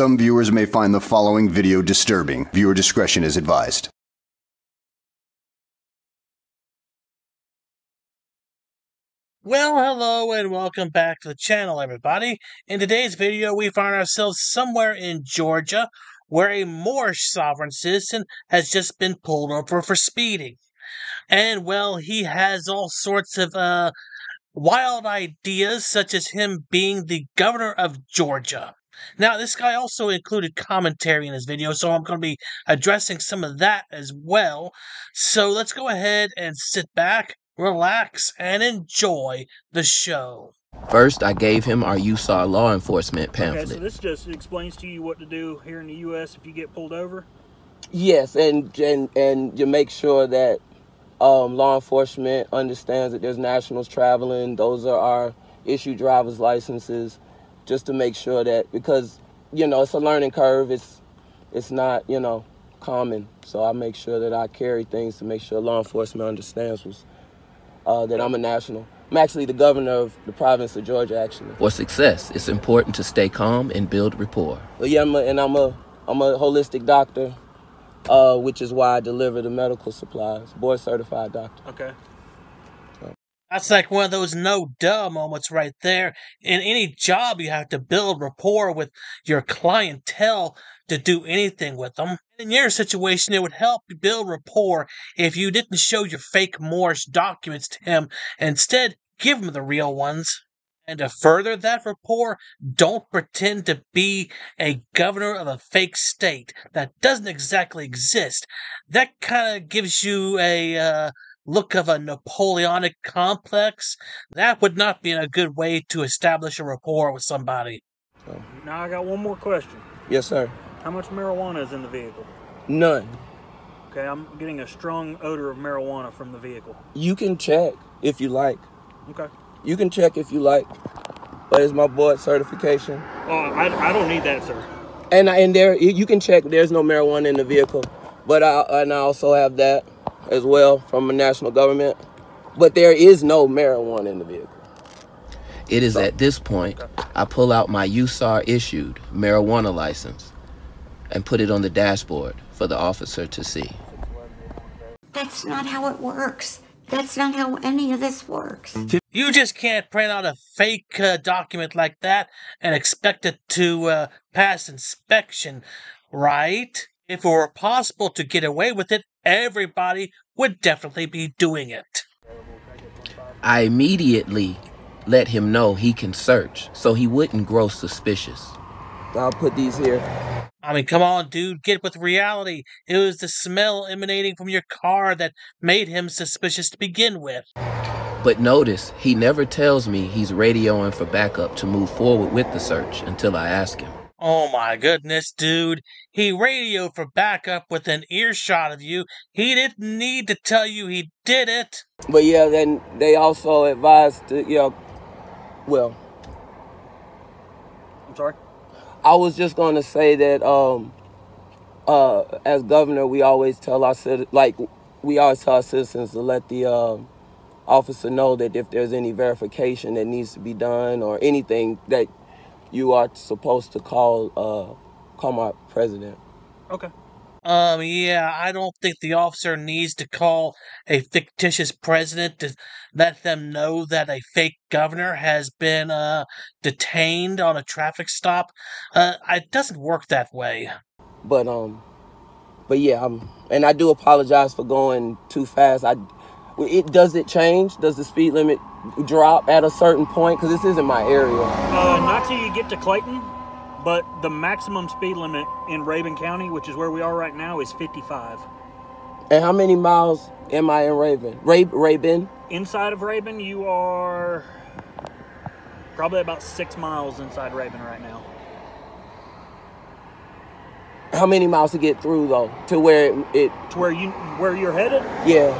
Some viewers may find the following video disturbing. Viewer discretion is advised. Well, hello and welcome back to the channel, everybody. In today's video, we find ourselves somewhere in Georgia where a Moorish sovereign citizen has just been pulled over for speeding. And, well, he has all sorts of, uh, wild ideas, such as him being the governor of Georgia. Now, this guy also included commentary in his video, so I'm going to be addressing some of that as well. So let's go ahead and sit back, relax, and enjoy the show. First, I gave him our USAR law enforcement pamphlet. Okay, pamphlet. so this just explains to you what to do here in the U.S. if you get pulled over. Yes, and and and you make sure that um, law enforcement understands that there's nationals traveling. Those are our issue driver's licenses, just to make sure that because you know it's a learning curve. It's it's not you know common, so I make sure that I carry things to make sure law enforcement understands what's, uh, that I'm a national. I'm actually the governor of the province of Georgia, actually. For success, it's important to stay calm and build rapport. But yeah, I'm a, and I'm a I'm a holistic doctor, uh, which is why I deliver the medical supplies. Board certified doctor. Okay. That's like one of those no duh moments right there. In any job, you have to build rapport with your clientele to do anything with them. In your situation, it would help you build rapport if you didn't show your fake Moorish documents to him. Instead, give him the real ones. And to further that rapport, don't pretend to be a governor of a fake state that doesn't exactly exist. That kind of gives you a, uh, look of a Napoleonic complex, that would not be a good way to establish a rapport with somebody. Now I got one more question. Yes, sir. How much marijuana is in the vehicle? None. Okay, I'm getting a strong odor of marijuana from the vehicle. You can check if you like. Okay. You can check if you like. But it's my board certification. Oh, I, I don't need that, sir. And I- and there you can check. There's no marijuana in the vehicle, but I and I also have that as well from the national government. But there is no marijuana in the vehicle. It is at this point I pull out my USAR issued marijuana license and put it on the dashboard for the officer to see. That's not how it works. That's not how any of this works. You just can't print out a fake uh, document like that and expect it to uh, pass inspection, right? If it were possible to get away with it, everybody would definitely be doing it. I immediately let him know he can search so he wouldn't grow suspicious. I'll put these here. I mean, come on, dude, get with reality. It was the smell emanating from your car that made him suspicious to begin with. But notice he never tells me he's radioing for backup to move forward with the search until I ask him. Oh my goodness, dude. He radioed for backup within earshot of you. He didn't need to tell you he did it. But yeah, then they also advised to you know, well, I'm sorry. I was just going to say that um, uh, as governor, we always tell our citi- like we always tell our citizens to let the um, officer know that if there's any verification that needs to be done or anything that you are supposed to call uh, call my president. Okay. Um, yeah, I don't think the officer needs to call a fictitious president to let them know that a fake governor has been, uh, detained on a traffic stop. Uh, it doesn't work that way. But um, but yeah, I'm, and I do apologize for going too fast. I it does it change? Does the speed limit drop at a certain point? Because this isn't my area. Uh, not till you get to Clayton, but the maximum speed limit in Rabun County, which is where we are right now, is 55. And how many miles am I in Rabun? Ray Rabun? Inside of Rabun, you are probably about six miles inside Rabun right now. How many miles to get through though? To where it, it To where you where you're headed? yeah.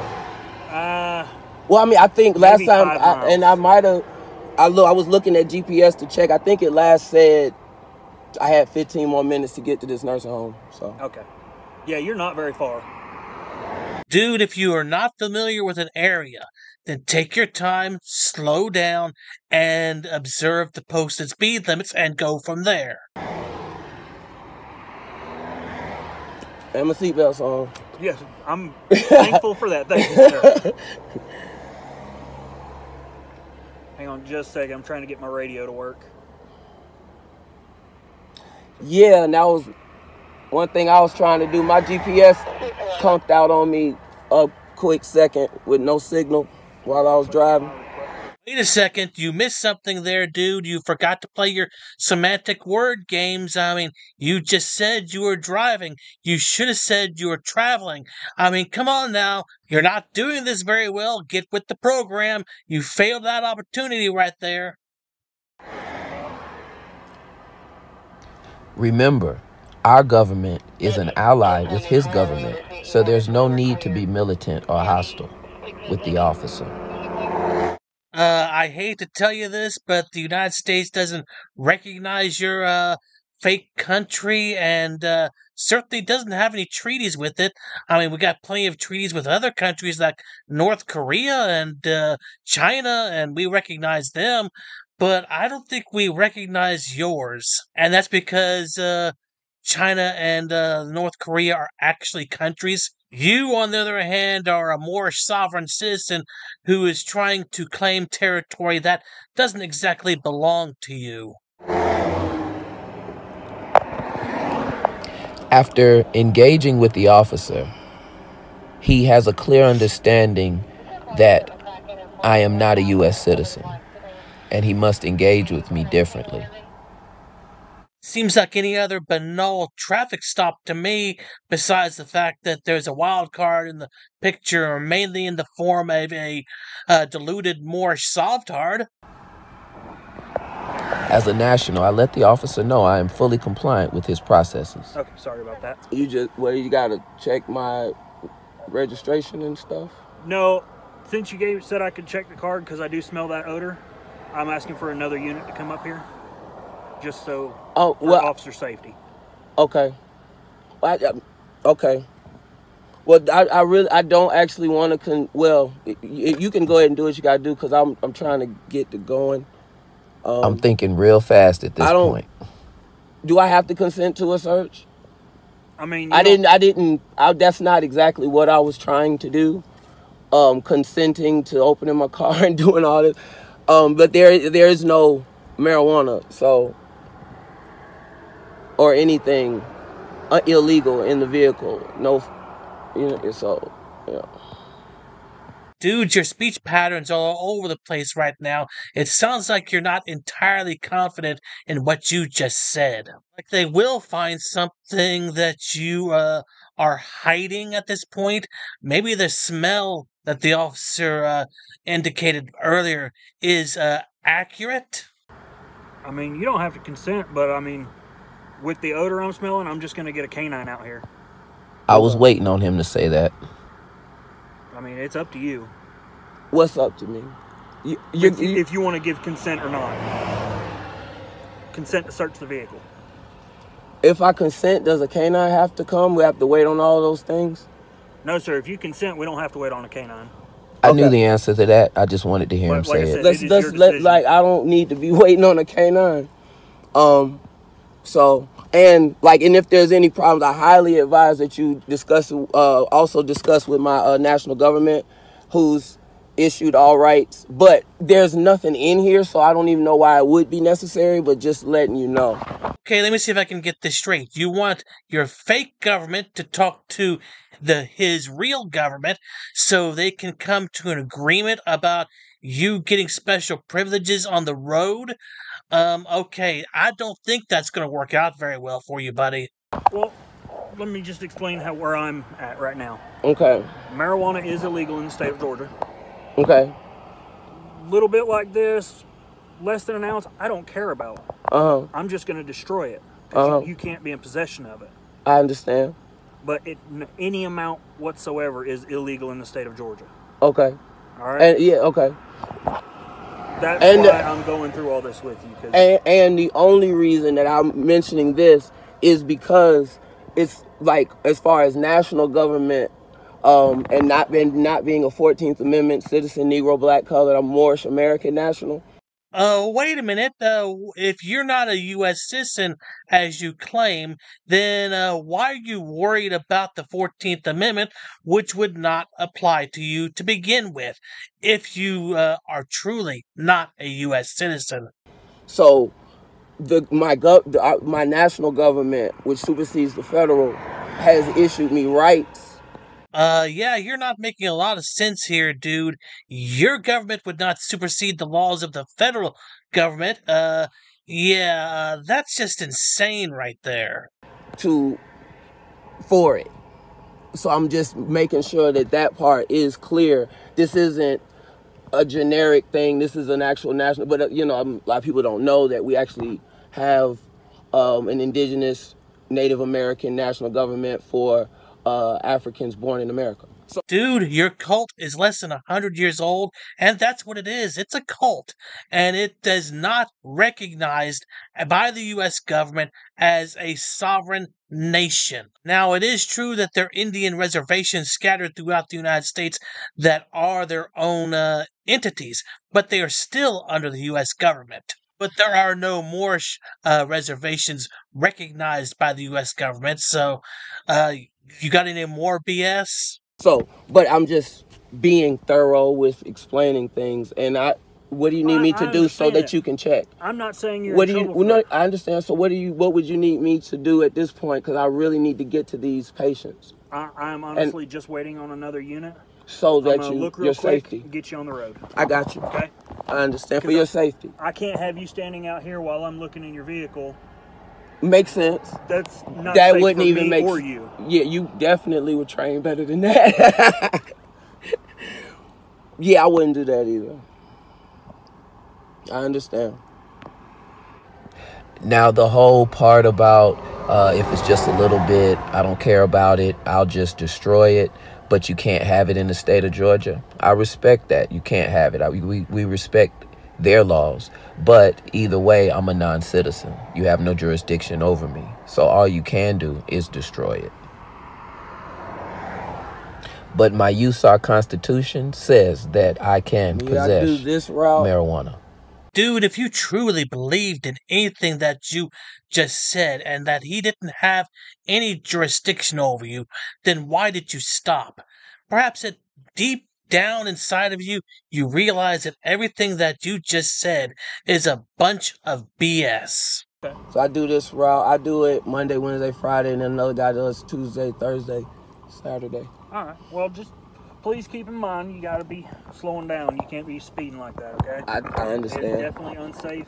Uh, Well, I mean, I think last Maybe time, five I, and I might have, I look, I was looking at GPS to check. I think it last said I had 15 more minutes to get to this nursing home. So okay. Yeah, you're not very far. Dude, if you are not familiar with an area, then take your time, slow down, and observe the posted speed limits and go from there. And my seatbelt's on. Yes, I'm thankful for that. Thank you, sir. Hang on just a second. I'm trying to get my radio to work. Yeah, and that was one thing I was trying to do. My GPS conked out on me a quick second with no signal while I was driving. Wait a second, you missed something there, dude. You forgot to play your semantic word games. I mean, you just said you were driving. You should have said you were traveling. I mean, come on now. You're not doing this very well. Get with the program. You failed that opportunity right there. Remember, our government is an ally with his government, so there's no need to be militant or hostile with the officer. Uh, I hate to tell you this, but the United States doesn't recognize your uh, fake country and uh, certainly doesn't have any treaties with it. I mean, we got plenty of treaties with other countries like North Korea and uh, China, and we recognize them, but I don't think we recognize yours. And that's because uh, China and uh, North Korea are actually countries. You, on the other hand, are a Moorish sovereign citizen who is trying to claim territory that doesn't exactly belong to you. After engaging with the officer, he has a clear understanding that I am not a U.S. citizen and he must engage with me differently. Seems like any other banal traffic stop to me, besides the fact that there's a wild card in the picture, mainly in the form of a uh, diluted Moorish Sovtard. As a national, I let the officer know I am fully compliant with his processes. Okay, sorry about that. You just well, you gotta check my registration and stuff. No, since you gave said I could check the card because I do smell that odor, I'm asking for another unit to come up here, just so Oh for well, officer safety. okay. I, I- okay. Well, I, I really I don't actually want to con. Well, y- y- you can go ahead and do what you gotta do because I'm I'm trying to get to going. Um, I'm thinking real fast at this I don't- point. do I have to consent to a search? I mean, you I didn't. I didn't. I, that's not exactly what I was trying to do. Um, consenting to opening my car and doing all this. Um, but there, there is no marijuana, so or anything uh, illegal in the vehicle. No, you know. So, yeah. Dude, your speech patterns are all over the place right now. It sounds like you're not entirely confident in what you just said. Like they will find something that you uh, are hiding at this point. Maybe the smell that the officer uh, indicated earlier is uh, accurate. I mean, you don't have to consent, but I mean, with the odor I'm smelling, I'm just gonna get a canine out here. I was waiting on him to say that. I mean, it's up to you What's up to me? You, you, if, you, if you want to give consent or not. Consent to search the vehicle. if I consent, does a canine have to come? We have to wait on all those things. No, sir. If you consent, we don't have to wait on a canine. I knew the answer to that. I just wanted to hear him Like- like I say said, it. let's it is let's let like I don't need to be waiting on a canine. Um, so and like and if there's any problems, I highly advise that you discuss uh also discuss with my uh, national government, who's issued all rights. But there's nothing in here, so I don't even know why it would be necessary. But just letting you know. Okay, let me see if I can get this straight. You want your fake government to talk to the his real government so they can come to an agreement about you getting special privileges on the road? Um, okay, I don't think that's going to work out very well for you, buddy. Well, let me just explain how where I'm at right now. Okay. Marijuana is illegal in the state of Georgia. Okay. Little bit like this, less than an ounce, I don't care about. Uh huh. I'm just going to destroy it. you- Uh-huh. you can't be in possession of it. I understand. But it, any amount whatsoever is illegal in the state of Georgia. Okay. All right. And yeah. Okay. That's and- why I'm going through all this with you. And, and the only reason that I'm mentioning this is because it's like as far as national government um, and not being not being a 14th Amendment citizen, Negro, Black, colored, I'm Moorish American national. Uh, wait a minute. Uh, if you're not a U.S. citizen, as you claim, then uh, why are you worried about the 14th Amendment, which would not apply to you to begin with, if you uh, are truly not a U.S. citizen? So the my gov the, uh, my national government, which supersedes the federal, has issued me rights. Uh, yeah, you're not making a lot of sense here, dude. Your government would not supersede the laws of the federal government. Uh, yeah, uh, that's just insane right there. to for it. So I'm just making sure that that part is clear. This isn't a generic thing. This is an actual national. But uh, you know, a lot of people don't know that we actually have um, an indigenous Native American national government for uh, Africans born in America. So Dude, your cult is less than a hundred years old, and that's what it is. It's a cult, and it is not recognized by the U.S. government as a sovereign nation. Now, it is true that there are Indian reservations scattered throughout the United States that are their own uh, entities, but they are still under the U.S. government. But there are no Moorish uh, reservations recognized by the U.S. government. So, uh, you got any more BS? so, but I'm just being thorough with explaining things. And I, what do you need I- me I to do so understand that you can check? I'm not saying you're What in do you? Well, no. I understand. So, what do you? What would you need me to do at this point? Because I really need to get to these patients, I, I'm honestly just waiting on another unit. so I'm that gonna you look real your quick, safety. get you on the road. I got you. Okay. I understand for Because I- your safety. I can't have you standing out here while I'm looking in your vehicle. Makes sense. That's not that safe wouldn't for even me make. or s- you. Yeah, you definitely would train better than that. yeah, I wouldn't do that either. I understand. Now, the whole part about uh, if it's just a little bit, I don't care about it, I'll just destroy it, but you can't have it in the state of Georgia. I respect that. You can't have it. I, we, we respect their laws. But either way, I'm a non citizen. You have no jurisdiction over me. So all you can do is destroy it. But my Utah Constitution says that I can Me, I do possess this route. marijuana. Dude, if you truly believed in anything that you just said and that he didn't have any jurisdiction over you, then why did you stop? Perhaps it deep down inside of you, you realize that everything that you just said is a bunch of BS. So I do this route. I do it Monday, Wednesday, Friday, and then another guy does Tuesday, Thursday, Saturday. All right. Well, just please keep in mind you got to be slowing down. You can't be speeding like that. Okay. I, I It's understand. definitely unsafe.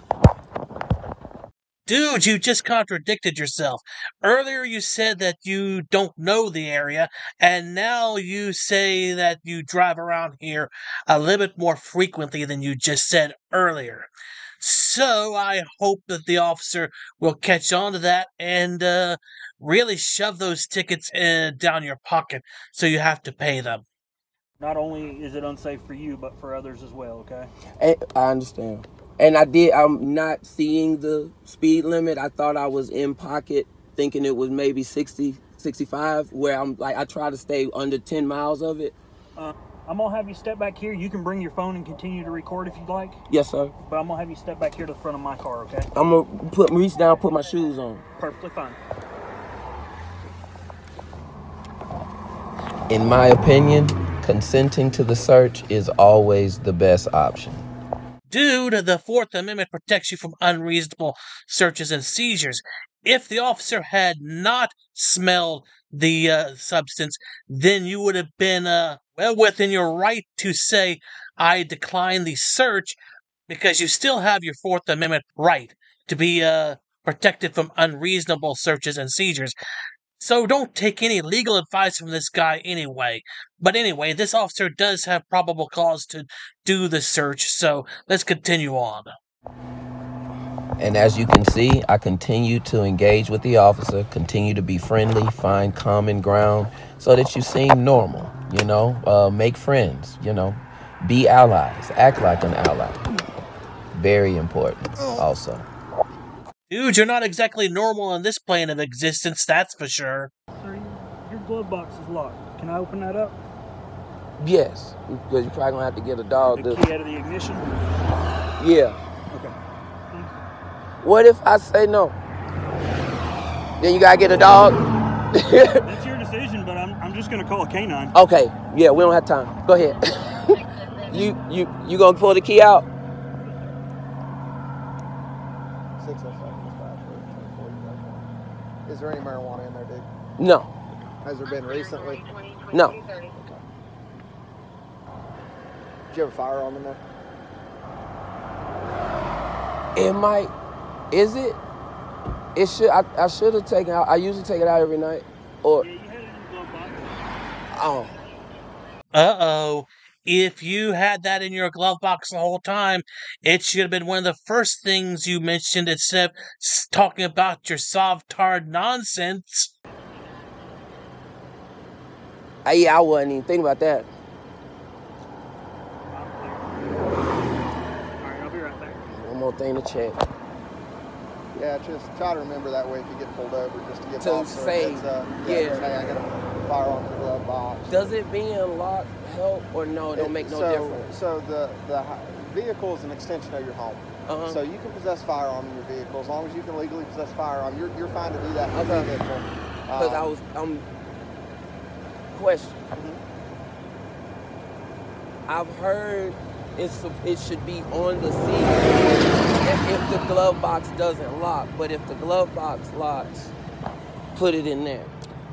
Dude, you just contradicted yourself. Earlier you said that you don't know the area, and now you say that you drive around here a little bit more frequently than you just said earlier. So I hope that the officer will catch on to that and uh, really shove those tickets uh, down your pocket so you have to pay them. Not only is it unsafe for you, but for others as well. Okay. And I understand. And I did. I'm not seeing the speed limit. I thought I was in pocket, thinking it was maybe 60, 65. Where I'm like, I try to stay under 10 miles of it. Uh, I'm gonna have you step back here. You can bring your phone and continue to record if you'd like, Yes, sir. but I'm gonna have you step back here to the front of my car. Okay. I'm gonna put reach down, put my shoes on. Perfectly fine. In my opinion, consenting to the search is always the best option. Dude, the Fourth Amendment protects you from unreasonable searches and seizures. If the officer had not smelled the uh, substance, then you would have been uh, well within your right to say, I decline the search, because you still have your Fourth Amendment right to be uh, protected from unreasonable searches and seizures. So don't take any legal advice from this guy anyway. But anyway, this officer does have probable cause to do the search, so let's continue on. And as you can see, I continue to engage with the officer, continue to be friendly, find common ground so that you seem normal, you know, uh, make friends, you know, be allies, act like an ally. Very important, also. Dude, you're not exactly normal on this plane of existence, that's for sure. Sir, your, your glove box is locked. Can I open that up? Yes, because you're probably gonna have to get a dog. The To, key out of the ignition. yeah. Okay. What if I say no? Then you gotta get a dog. That's your decision, but I'm, I'm just gonna call a canine. okay, yeah, we don't have time. Go ahead. you you you gonna pull the key out? Six oh seven dispatch for 1040. Is there any marijuana in there, dude? No, Has there been recently? no. Did you have a firearm in there? It might. Is it? It should. I, I should have taken out. I usually take it out every night. Or Yeah, you had it in the box. oh, Uh oh. If you had that in your glove box the whole time, it should have been one of the first things you mentioned instead of talking about your Sovtard nonsense. I, yeah, I wasn't even thinking about that. Alright, right. One more thing to check. Yeah, just try to remember that way if you get pulled over, just to get To the officer a say, heads up. yeah. hey, I got a firearm in the glove box. Does it being locked help or no? It don't make no so, difference. So the the vehicle is an extension of your home. Uh-huh. So you can possess firearm in your vehicle as long as you can legally possess firearm. You're, you're fine to do that in Okay. vehicle. Because I Um, was um question. mhm. I've heard it's it should be on the seat if, if the glove box doesn't lock. But if the glove box locks, put it in there,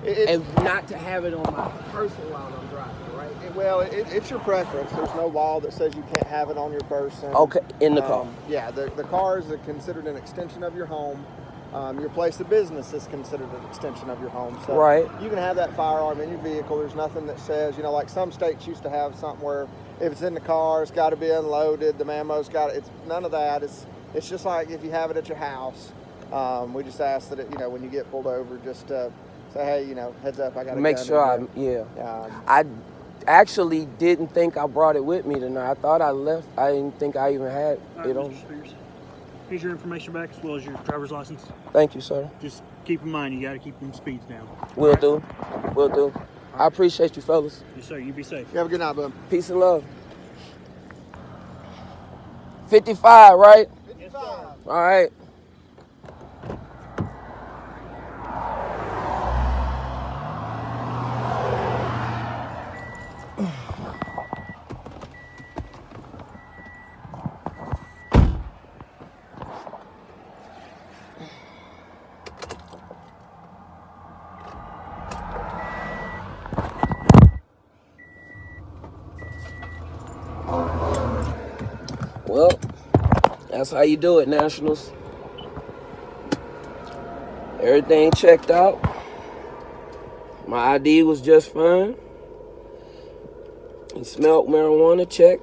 it's- and not to have it on my person while I'm driving. Right? it- well, it, it's your preference. There's no law that says you can't have it on your person. Okay, in the car. Um, yeah, the, the car is considered an extension of your home. Um, your place of business is considered an extension of your home. So Right. you can have that firearm in your vehicle. There's nothing that says, you know, like some states used to have something where if it's in the car, it's got to be unloaded. The ammo's got it. it's none of that. It's it's just like if you have it at your house. Um, we just ask that it, you know, when you get pulled over, just uh, say, hey, you know, heads up, I got a Make gun sure I yeah. Um, I actually didn't think I brought it with me tonight. I thought I left. I didn't think I even had Alright, it on. Mr. Spears. Here's your information back as well as your driver's license. Thank you, sir. Just keep in mind you gotta keep them speeds down. Will do. Will do. I appreciate you, fellas. Yes, sir. You be safe. you have a good night, bud. Peace and love. 55, right? All right. Well, that's how you do it, Nationals. Everything checked out. My ID was just fine. He smelled marijuana, check.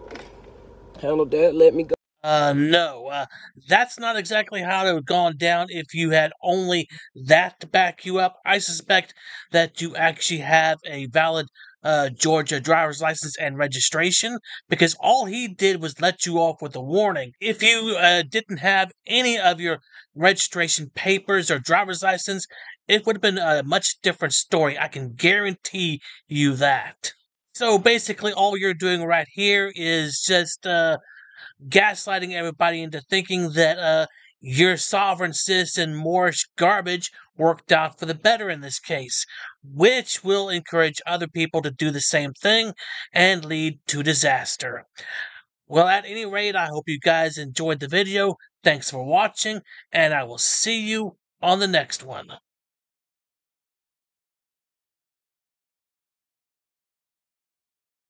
Handled that, let me go. Uh, no, uh, that's not exactly how it would have gone down if you had only that to back you up. I suspect that you actually have a valid uh, Georgia driver's license and registration because all he did was let you off with a warning. If you uh, didn't have any of your registration papers or driver's license, it would have been a much different story. I can guarantee you that. So basically, all you're doing right here is just uh, gaslighting everybody into thinking that uh, your sovereign citizen Moorish garbage worked out for the better in this case, which will encourage other people to do the same thing and lead to disaster. Well, at any rate, I hope you guys enjoyed the video. Thanks for watching, and I will see you on the next one.